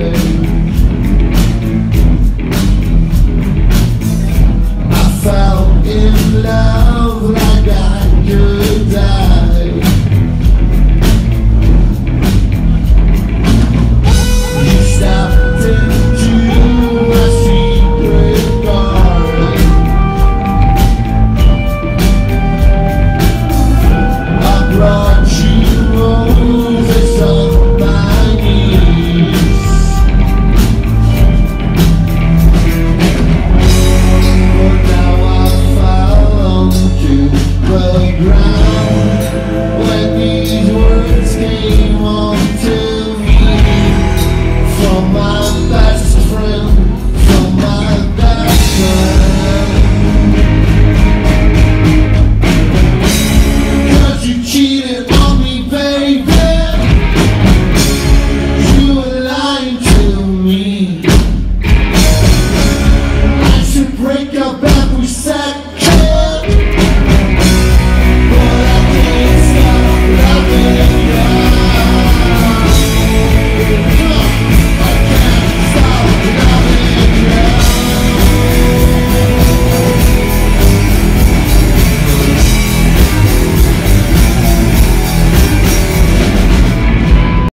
baby.